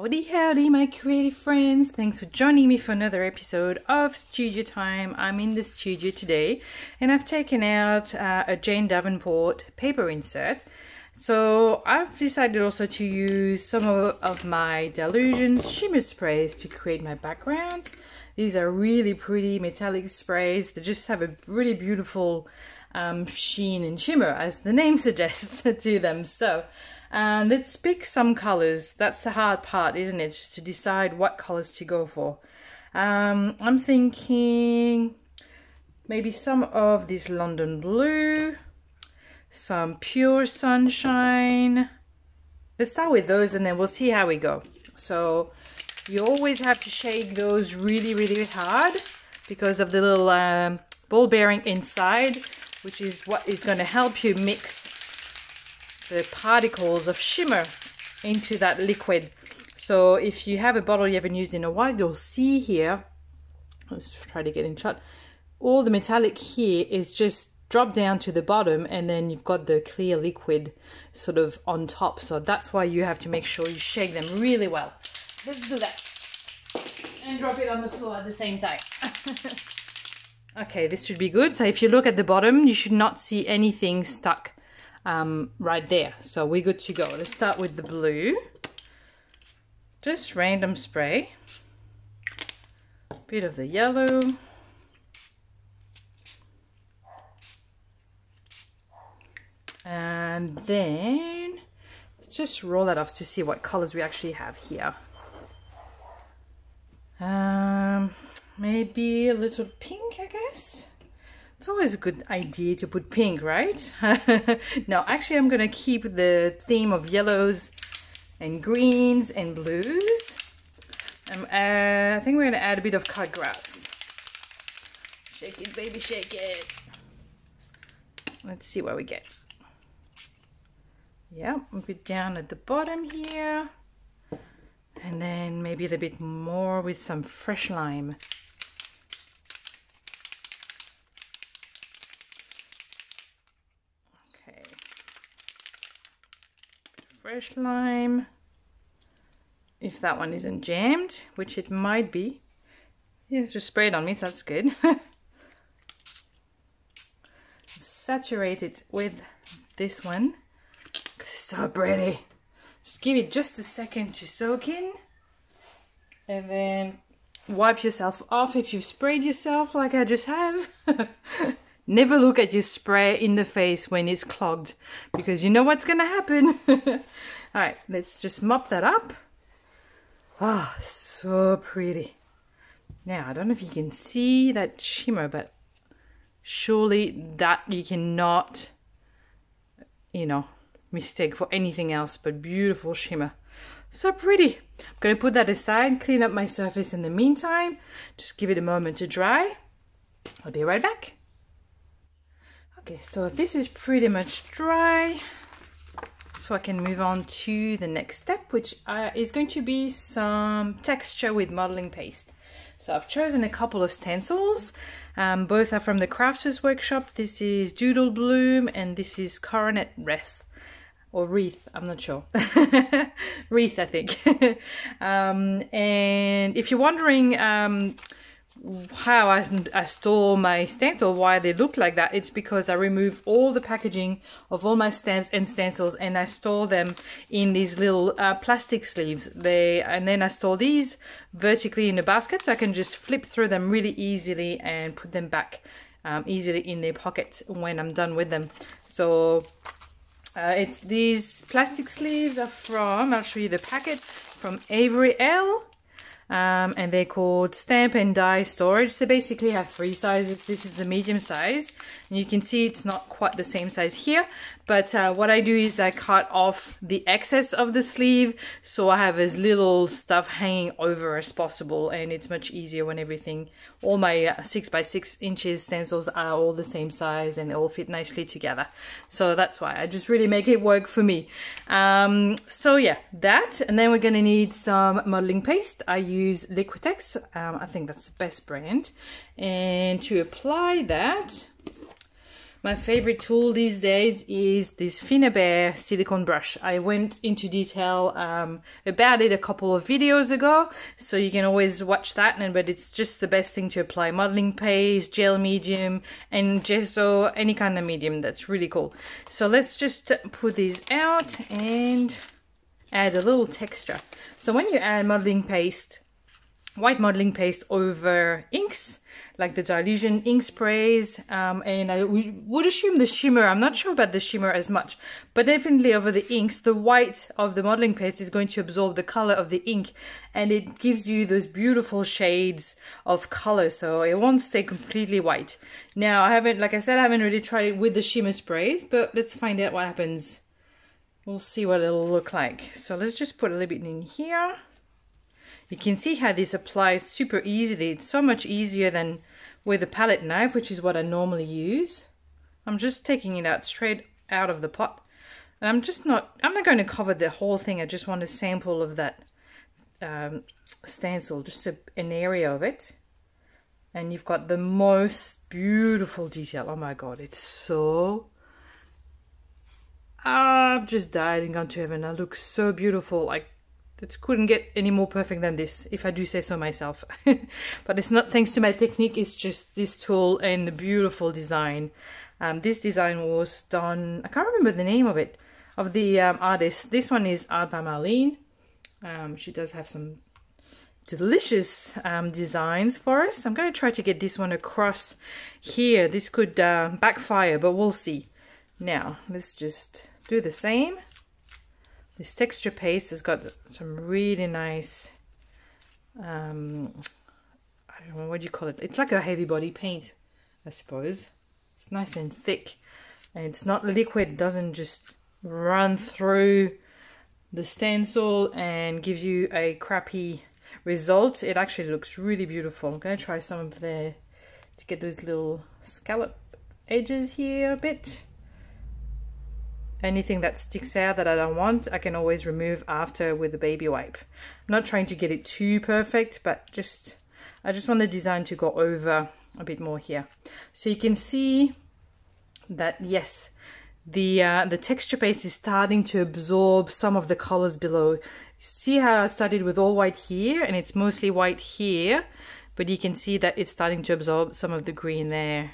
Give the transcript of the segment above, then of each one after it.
Howdy, howdy, my creative friends. Thanks for joining me for another episode of Studio Time. I'm in the studio today and I've taken out uh, a Jane Davenport paper insert. So I've decided also to use some of, of my Dylusions shimmer sprays to create my background. These are really pretty metallic sprays. They just have a really beautiful um, sheen and shimmer, as the name suggests to them. So uh, let's pick some colors. That's the hard part, isn't it? Just to decide what colors to go for. Um, I'm thinking maybe some of this London blue, some pure sunshine. Let's start with those and then we'll see how we go. So you always have to shake those really, really hard because of the little um, ball bearing inside, which is what is going to help you mix the particles of shimmer into that liquid. So if you have a bottle you haven't used in a while, you'll see here, let's try to get in shot, all the metallic here is just drop down to the bottom and then you've got the clear liquid sort of on top. So that's why you have to make sure you shake them really well. Let's do that. And drop it on the floor at the same time. okay, this should be good. So if you look at the bottom, you should not see anything stuck um, right there. So we're good to go. Let's start with the blue. Just random spray. Bit of the yellow. And then let's just roll that off to see what colors we actually have here. Um, maybe a little pink, I guess. It's always a good idea to put pink, right? no, actually I'm to keep the theme of yellows and greens and blues. Um, uh, I think we're to add a bit of cut grass. Shake it, baby, shake it. Let's see what we get. Yeah, a bit down at the bottom here. And then maybe a little bit more with some fresh lime. Fresh lime. If that one isn't jammed, which it might be. Yeah, just sprayed on me, so that's good. Saturate it with this one. Because it's so pretty. Just give it just a second to soak in. And then wipe yourself off if you've sprayed yourself like I just have. Never look at your spray in the face when it's clogged because you know what's going to happen. All right, let's just mop that up. Ah, oh, so pretty. Now, I don't know if you can see that shimmer, but surely that you cannot, you know, mistake for anything else but beautiful shimmer. So pretty. I'm going to put that aside, clean up my surface in the meantime. Just give it a moment to dry. I'll be right back. Okay, so this is pretty much dry. So I can move on to the next step, which uh, is going to be some texture with modeling paste. So I've chosen a couple of stencils. Um, both are from the Crafters Workshop. This is Doodle Bloom and this is Coronet Wreath or wreath i'm not sure wreath i think um, and if you're wondering um, how I, I store my or why they look like that, it's because I remove all the packaging of all my stamps and stencils and I store them in these little uh, plastic sleeves. They And then I store these vertically in a basket so I can just flip through them really easily and put them back um, easily in their pocket when I'm done with them. So uh, it's these plastic sleeves are from, I'll show you the packet, from Avery Elle um, and they're called stamp and die storage. They basically have three sizes. This is the medium size. And you can see it's not quite the same size here, but uh, what I do is I cut off the excess of the sleeve so I have as little stuff hanging over as possible and it's much easier when everything, all my uh, 6 by 6 inches stencils are all the same size and they all fit nicely together. So that's why I just really make it work for me. Um, so yeah, that and then we're going to need some modeling paste. I use Liquitex, um, I think that's the best brand. And to apply that, my favorite tool these days is this Finnabair silicone brush. I went into detail um, about it a couple of videos ago, so you can always watch that. And but it's just the best thing to apply modeling paste, gel medium, and gesso, any kind of medium. That's really cool. So let's just put these out and add a little texture. So when you add modeling paste, white modeling paste over inks, like the Dylusion ink sprays. Um, and I would assume the shimmer, I'm not sure about the shimmer as much, but definitely over the inks, the white of the modeling paste is going to absorb the color of the ink and it gives you those beautiful shades of color. So it won't stay completely white. Now I haven't, like I said, I haven't really tried it with the shimmer sprays, but let's find out what happens. We'll see what it'll look like. So let's just put a little bit in here. You can see how this applies super easily. It's so much easier than with a palette knife, which is what I normally use. I'm just taking it out straight out of the pot. And I'm just not, I'm not going to cover the whole thing. I just want a sample of that um, stencil, just a, an area of it. And you've got the most beautiful detail. Oh my God, it's so... I've just died and gone to heaven. I look so beautiful. Like that couldn't get any more perfect than this, if I do say so myself. but it's not thanks to my technique, it's just this tool and the beautiful design. Um, this design was done, I can't remember the name of it, of the um, artist. This one is Art by Marlene. Um, she does have some delicious um, designs for us. I'm going to try to get this one across here. This could uh, backfire, but we'll see. Now, let's just do the same. This texture paste has got some really nice, um, I don't know, what do you call it? It's like a heavy body paint, I suppose. It's nice and thick and it's not liquid, doesn't just run through the stencil and give you a crappy result. It actually looks really beautiful. I'm going to try some of the, to get those little scallop edges here a bit anything that sticks out that I don't want, I can always remove after with a baby wipe. I'm not trying to get it too perfect, but just I just want the design to go over a bit more here. So you can see that yes, the uh, the texture paste is starting to absorb some of the colors below. See how I started with all white here and it's mostly white here, but you can see that it's starting to absorb some of the green there.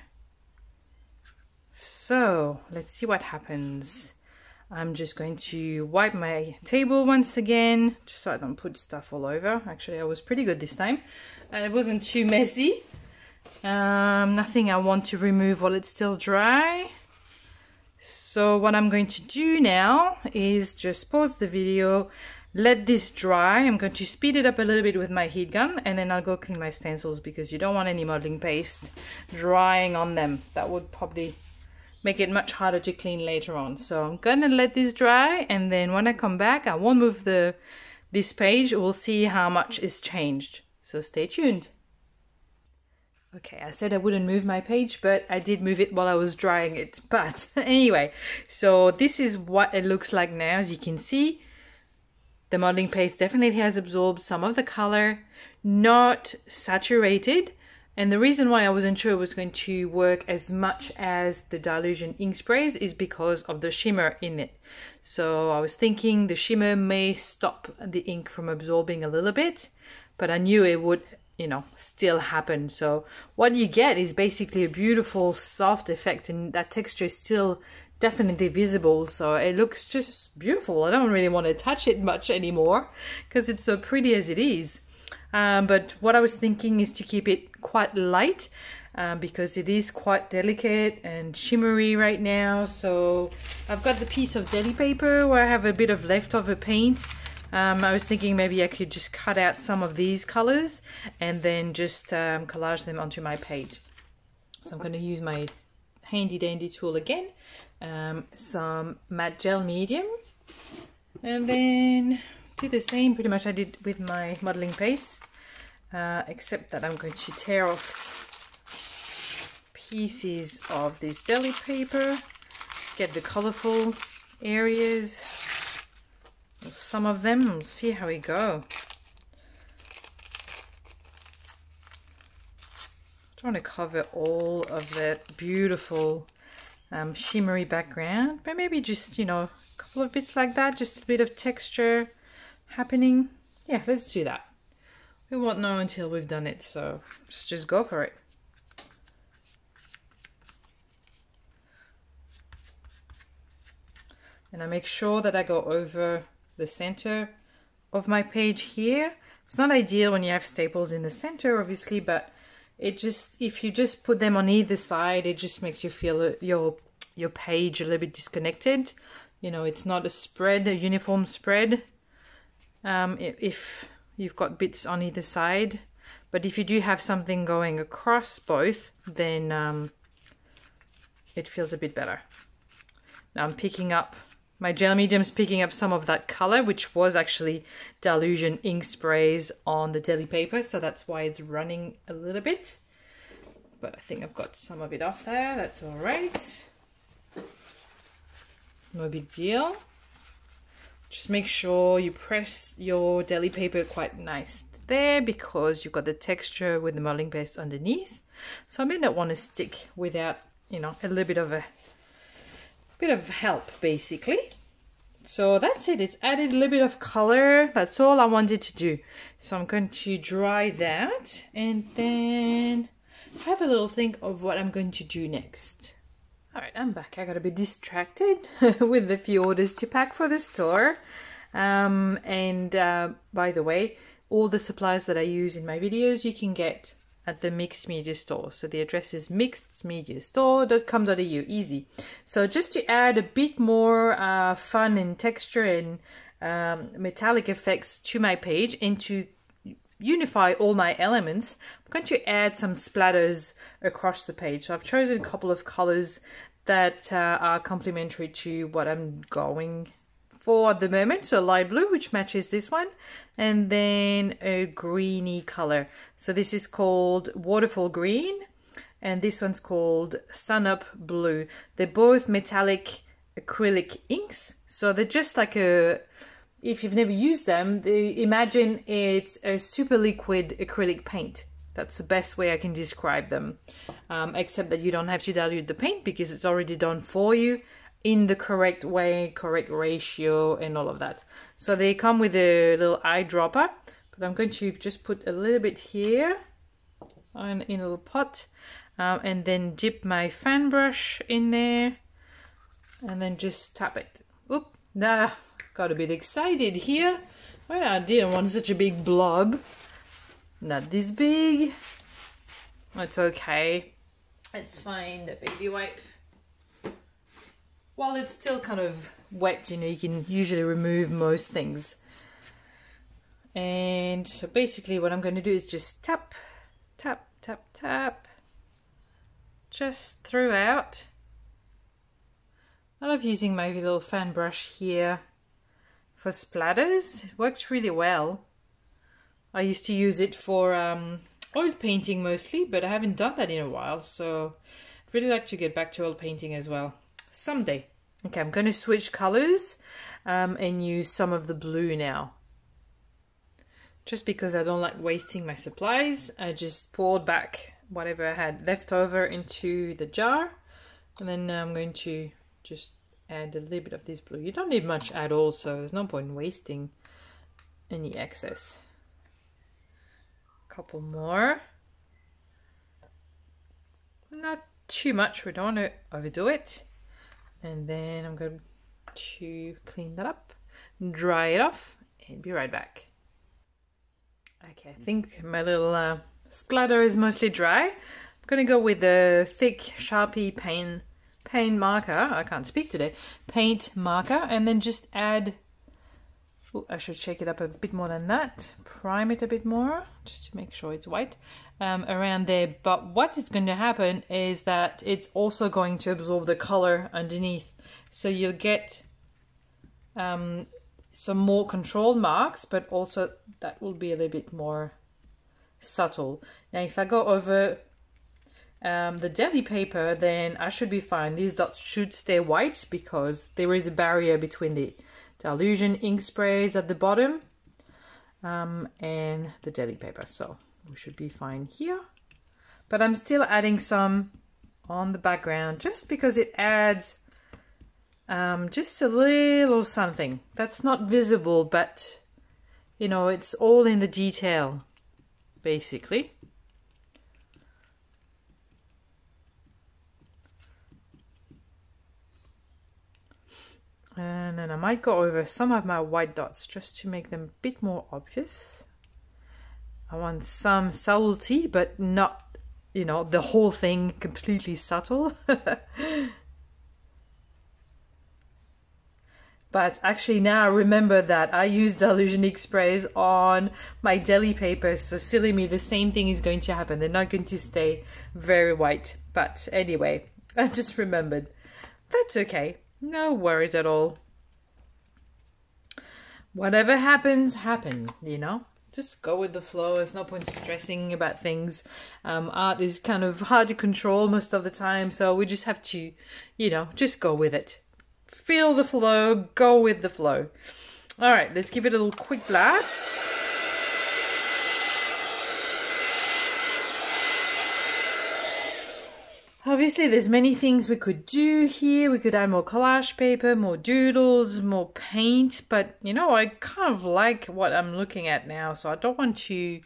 So let's see what happens. I'm just going to wipe my table once again, just so I don't put stuff all over. Actually, I was pretty good this time. And it wasn't too messy. Um, nothing I want to remove while it's still dry. So what I'm going to do now is just pause the video, let this dry. I'm going to speed it up a little bit with my heat gun and then I'll go clean my stencils because you don't want any modeling paste drying on them. That would probably make it much harder to clean later on. So I'm gonna let this dry and then when I come back, I won't move the this page. We'll see how much is changed. So stay tuned. Okay, I said I wouldn't move my page, but I did move it while I was drying it. But anyway, so this is what it looks like now. As you can see, the modeling paste definitely has absorbed some of the color, not saturated, and the reason why I wasn't sure it was going to work as much as the Dylusion ink sprays is because of the shimmer in it. So I was thinking the shimmer may stop the ink from absorbing a little bit, but I knew it would, you know, still happen. So what you get is basically a beautiful soft effect and that texture is still definitely visible. So it looks just beautiful. I don't really want to touch it much anymore because it's so pretty as it is. Um, but what I was thinking is to keep it quite light um, because it is quite delicate and shimmery right now. So I've got the piece of deli paper where I have a bit of leftover paint. Um, I was thinking maybe I could just cut out some of these colors and then just um, collage them onto my page. So I'm going to use my handy dandy tool again, um, some matte gel medium, and then do the same pretty much I did with my modeling paste uh, except that I'm going to tear off pieces of this deli paper get the colorful areas some of them see how we go. Want to cover all of that beautiful um, shimmery background, but maybe just, you know, a couple of bits like that, just a bit of texture happening. Yeah, let's do that. We won't know until we've done it, so let's just go for it. And I make sure that I go over the center of my page here. It's not ideal when you have staples in the center, obviously, but it just, if you just put them on either side, it just makes you feel uh, your, your page a little bit disconnected. You know, it's not a spread, a uniform spread. Um, if you've got bits on either side, but if you do have something going across both, then um, it feels a bit better. Now I'm picking up my gel medium's picking up some of that color, which was actually Dylusion ink sprays on the deli paper, so that's why it's running a little bit. But I think I've got some of it off there, that's all right. No big deal. Just make sure you press your deli paper quite nice there because you've got the texture with the modeling paste underneath. So I may not want to stick without, you know, a little bit of a bit of help basically. So that's it, it's added a little bit of color, that's all I wanted to do. So I'm going to dry that and then have a little think of what I'm going to do next. Alright, I'm back. I got a bit distracted with a few orders to pack for the store. Um, and uh, by the way, all the supplies that I use in my videos you can get at the Mixed Media Store. So the address is mixedmediastore.com.au, easy. So just to add a bit more uh, fun and texture and um, metallic effects to my page and to unify all my elements, I'm going to add some splatters across the page. So I've chosen a couple of colors that uh, are complementary to what I'm going for at the moment. So light blue, which matches this one, and then a greeny color. So this is called Waterfall Green, and this one's called Sun Up Blue. They're both metallic acrylic inks, so they're just like a if you've never used them, imagine it's a super liquid acrylic paint. That's the best way I can describe them. Um, except that you don't have to dilute the paint because it's already done for you in the correct way, correct ratio, and all of that. So they come with a little eyedropper, but I'm going to just put a little bit here on, in a little pot, um, and then dip my fan brush in there, and then just tap it. Oop, nah, got a bit excited here. Well, I didn't want such a big blob. Not this big. It's okay. It's fine, the baby wipe while it's still kind of wet, you know, you can usually remove most things. And so basically what I'm going to do is just tap, tap, tap, tap, just throughout. I love using my little fan brush here for splatters. It works really well. I used to use it for um, oil painting mostly, but I haven't done that in a while, so I'd really like to get back to oil painting as well someday. Okay, I'm going to switch colors um, and use some of the blue now. Just because I don't like wasting my supplies, I just poured back whatever I had left over into the jar. And then I'm going to just add a little bit of this blue. You don't need much at all, so there's no point in wasting any excess. A Couple more. Not too much, we don't want to overdo it and then I'm going to clean that up, dry it off, and be right back. Okay, I think my little uh, splatter is mostly dry. I'm going to go with the thick Sharpie paint, paint marker, I can't speak today, paint marker, and then just add Ooh, I should shake it up a bit more than that. Prime it a bit more, just to make sure it's white um, around there. But what is going to happen is that it's also going to absorb the color underneath. So you'll get um, some more controlled marks, but also that will be a little bit more subtle. Now, if I go over um, the deli paper, then I should be fine. These dots should stay white because there is a barrier between the Dylusion ink sprays at the bottom um, and the deli paper. So we should be fine here. But I'm still adding some on the background just because it adds um, just a little something that's not visible, but you know, it's all in the detail, basically. And then I might go over some of my white dots just to make them a bit more obvious. I want some subtlety, but not, you know, the whole thing completely subtle. But actually now I remember that I use Dylusion sprays on my deli papers. So silly me, the same thing is going to happen. They're not going to stay very white. But anyway, I just remembered. That's okay. No worries at all. Whatever happens, happen, you know? Just go with the flow. There's no point stressing about things. Um, art is kind of hard to control most of the time, so we just have to, you know, just go with it feel the flow, go with the flow. All right, let's give it a little quick blast. Obviously, there's many things we could do here. We could add more collage paper, more doodles, more paint, but you know, I kind of like what I'm looking at now, so I don't want to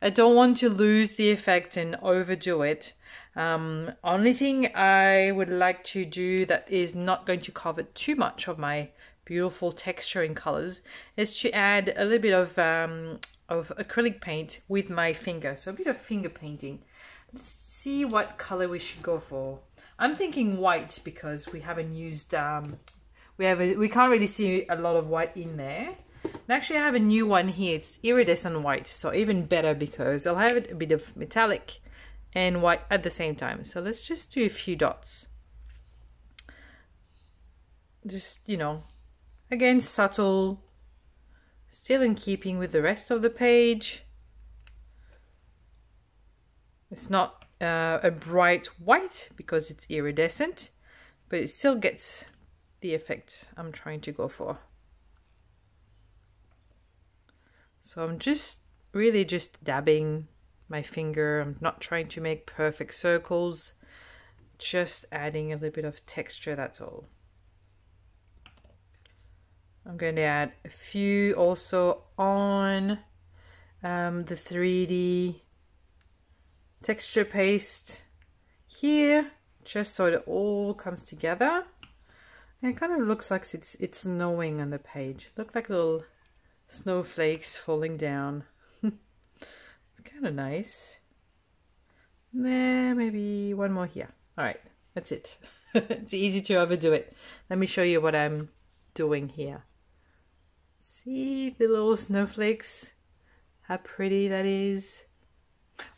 I don't want to lose the effect and overdo it. Um, only thing I would like to do that is not going to cover too much of my beautiful texturing colors is to add a little bit of um, of acrylic paint with my finger. So a bit of finger painting. Let's see what color we should go for. I'm thinking white because we haven't used um, we have a, we can't really see a lot of white in there. And actually I have a new one here. It's iridescent white, so even better because I'll have it a bit of metallic and white at the same time. So let's just do a few dots. Just, you know, again, subtle, still in keeping with the rest of the page. It's not uh, a bright white because it's iridescent, but it still gets the effect I'm trying to go for. So I'm just really just dabbing my finger. I'm not trying to make perfect circles, just adding a little bit of texture, that's all. I'm going to add a few also on um, the 3D texture paste here, just so it all comes together. And it kind of looks like it's it's snowing on the page. Look like little snowflakes falling down it's kind of nice. There, maybe one more here. All right, that's it. it's easy to overdo it. Let me show you what I'm doing here. See the little snowflakes? How pretty that is.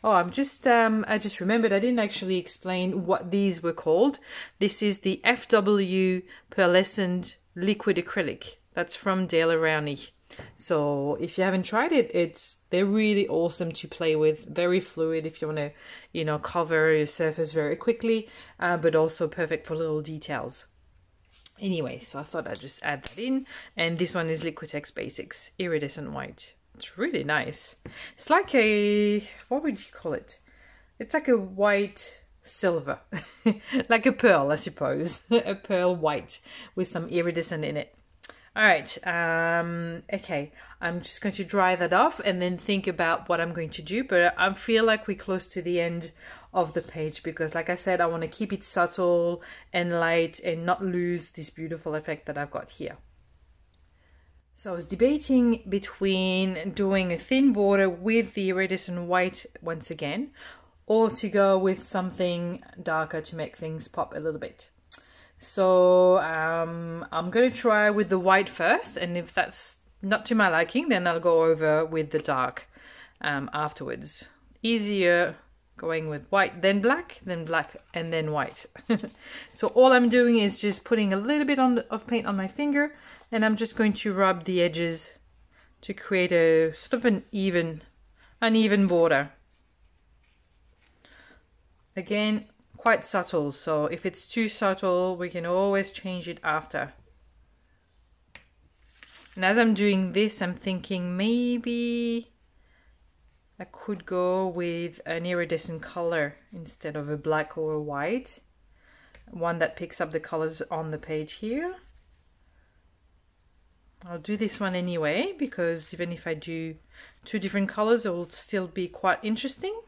Oh, I'm just, um, I just remembered I didn't actually explain what these were called. This is the FW Pearlescent Liquid Acrylic. That's from Daler Rowney. So if you haven't tried it, it's they're really awesome to play with. Very fluid if you want to, you know, cover your surface very quickly, uh, but also perfect for little details. Anyway, so I thought I'd just add that in. And this one is Liquitex Basics Iridescent White. It's really nice. It's like a, what would you call it? It's like a white silver, like a pearl, I suppose. a pearl white with some iridescent in it. All right. Um, okay. I'm just going to dry that off and then think about what I'm going to do. But I feel like we're close to the end of the page because, like I said, I want to keep it subtle and light and not lose this beautiful effect that I've got here. So I was debating between doing a thin border with the iridescent white once again or to go with something darker to make things pop a little bit. So um, I'm going to try with the white first, and if that's not to my liking, then I'll go over with the dark um, afterwards. Easier going with white, then black, then black, and then white. so all I'm doing is just putting a little bit on, of paint on my finger, and I'm just going to rub the edges to create a sort of an even, uneven border. Again, quite subtle so if it's too subtle we can always change it after and as I'm doing this I'm thinking maybe I could go with an iridescent color instead of a black or a white. One that picks up the colors on the page here. I'll do this one anyway because even if I do two different colors it will still be quite interesting.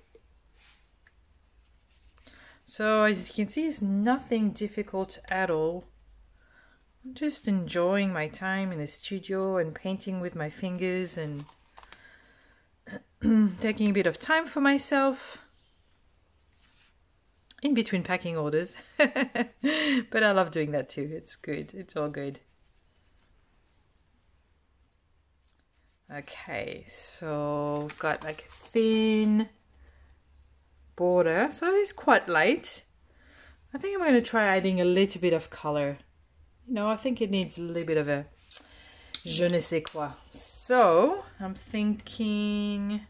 So as you can see it's nothing difficult at all. I'm just enjoying my time in the studio and painting with my fingers and taking a bit of time for myself in between packing orders. but I love doing that too. It's good. It's all good. Okay, so got like a thin border. So it's quite light. I think I'm going to try adding a little bit of color. You know, I think it needs a little bit of a je ne sais quoi. So I'm thinking,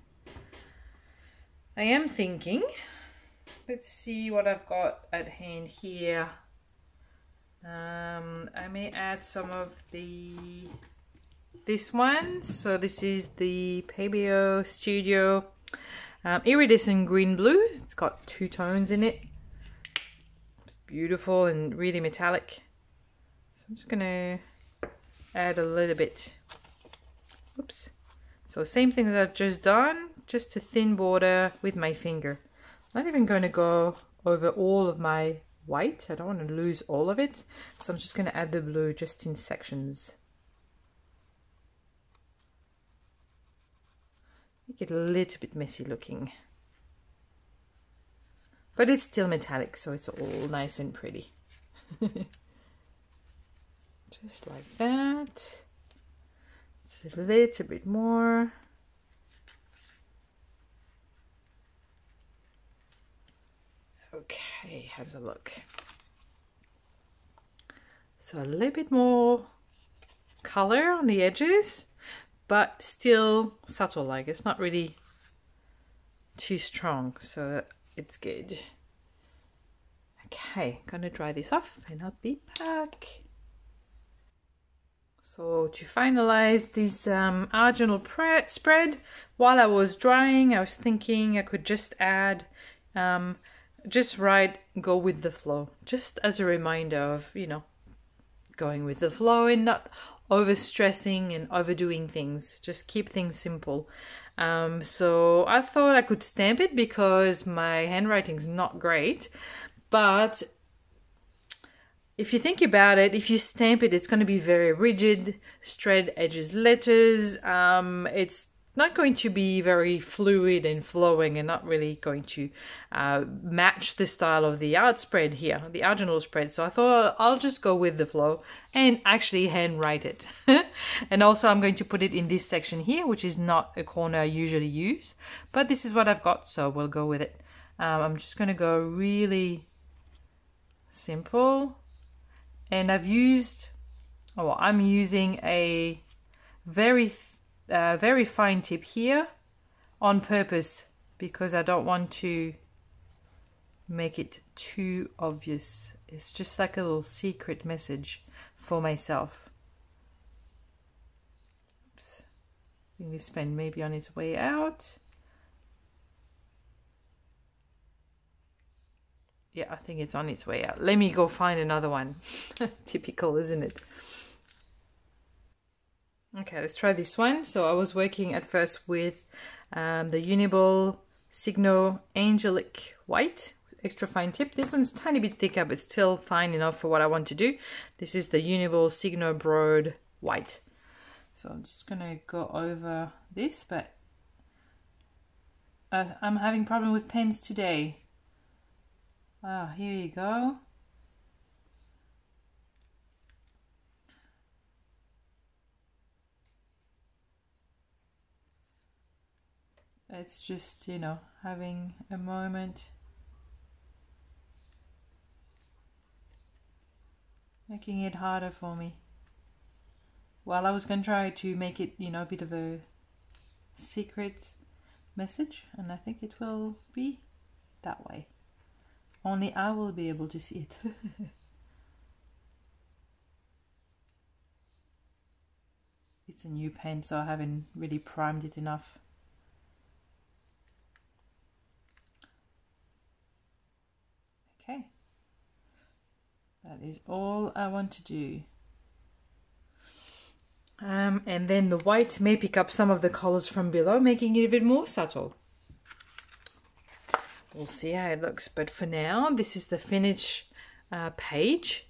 I am thinking, let's see what I've got at hand here. Um, I may add some of the this one. So this is the Pebeo Studio um, Iridescent Green Blue. It's got two tones in it. It's beautiful and really metallic. So I'm just to add a little bit. Oops. So same thing that I've just done, just a thin border with my finger. I'm not even going to go over all of my white. I don't want to lose all of it. So I'm just going to add the blue just in sections. Make it a little bit messy looking. But it's still metallic, so it's all nice and pretty. Just like that. A little bit more. Okay, have a look. So a little bit more color on the edges but still subtle like it's not really too strong so it's good okay gonna dry this off and I'll be back so to finalize this um, art journal spread while I was drying I was thinking I could just add um, just write go with the flow just as a reminder of you know going with the flow and not overstressing and overdoing things. Just keep things simple. Um, so I thought I could stamp it because my handwriting's not great, but if you think about it, if you stamp it, it's going to be very rigid, straight edges letters. Um, it's not going to be very fluid and flowing and not really going to uh, match the style of the art spread here, the art journal spread. So I thought I'll just go with the flow and actually handwrite it. and also I'm going to put it in this section here, which is not a corner I usually use, but this is what I've got, so we'll go with it. Um, I'm just going to go really simple. And I've used, oh, I'm using a very uh, very fine tip here on purpose because I don't want to make it too obvious. It's just like a little secret message for myself. Oops. I think this pen may be on its way out. Yeah, I think it's on its way out. Let me go find another one. Typical, isn't it? Okay, let's try this one. So I was working at first with um, the Uniball Signo Angelic White, extra fine tip. This one's tiny bit thicker, but still fine enough for what I want to do. This is the Uniball Signo Broad White. So I'm just gonna go over this, but uh, I'm having problem with pens today. Ah, here you go. it's just you know having a moment. Making it harder for me. Well I was going to try to make it you know a bit of a secret message and I think it will be that way only I will be able to see it. it's a new paint, so I haven't really primed it enough. Okay. That is all I want to do. Um, and then the white may pick up some of the colors from below, making it a bit more subtle. We'll see how it looks, but for now, this is the finish uh, page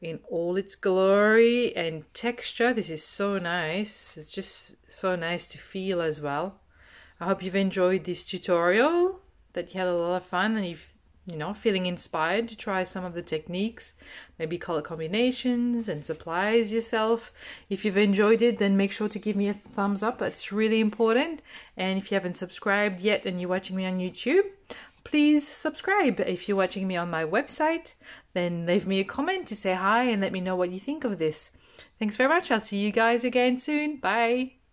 in all its glory and texture. This is so nice. It's just so nice to feel as well. I hope you've enjoyed this tutorial, that you had a lot of fun and you've you know, feeling inspired to try some of the techniques, maybe color combinations and supplies yourself. If you've enjoyed it, then make sure to give me a thumbs up. It's really important. And if you haven't subscribed yet and you're watching me on YouTube, please subscribe. If you're watching me on my website, then leave me a comment to say hi and let me know what you think of this. Thanks very much. I'll see you guys again soon. Bye.